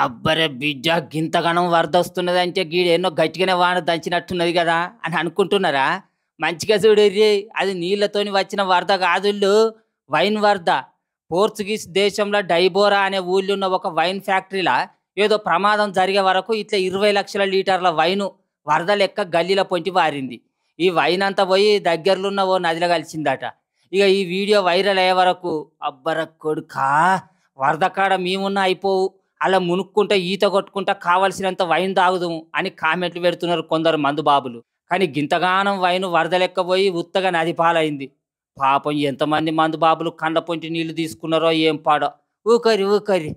అబ్బరే బిడ్డ గింతగనం వరద వస్తున్నది అంటే గీడు ఎన్నో గట్టిగానే వాన దంచినట్టున్నది కదా అని అనుకుంటున్నారా? మంచిగా చూడర్రి అది నీళ్ళతోని వచ్చిన వరద కాదుళ్ళు వైన్ వరద. పోర్చుగీస్ దేశంలో డైబోరా అనే ఊళ్ళో ఉన్న ఒక వైన్ ఫ్యాక్టరీలా ఏదో ప్రమాదం జరిగే వరకు ఇట్లా ఇరవై లక్షల లీటర్ల వైను వరద లెక్క గల్లీల పొంటి వారింది. ఈ వైన్ అంతా పోయి దగ్గరలో ఓ నదిలో కలిసిందట. ఇక ఈ వీడియో వైరల్ అయ్యే వరకు అబ్బర కొడుకా వరద కాడ మేమున్నా అయిపోవు. అలా మునుక్కుంటా ఈత కొట్టుకుంటా కావలసినంత వైన్ తాగుదాము అని కామెంట్లు పెడుతున్నారు కొందరు మందు బాబులు. కానీ గింతగానం వైన్ వరద ఉత్తగా నది పాలైంది. పాపం ఎంతమంది మందు బాబులు కండ పొంటి నీళ్ళు తీసుకున్నారో ఏం పాడో. ఊకరి ఊకరి.